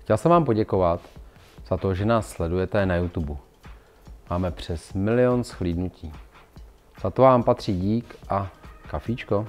Chtěl jsem vám poděkovat za to, že nás sledujete na YouTube. Máme přes milion shlídnutí. Za to vám patří dík a kafíčko.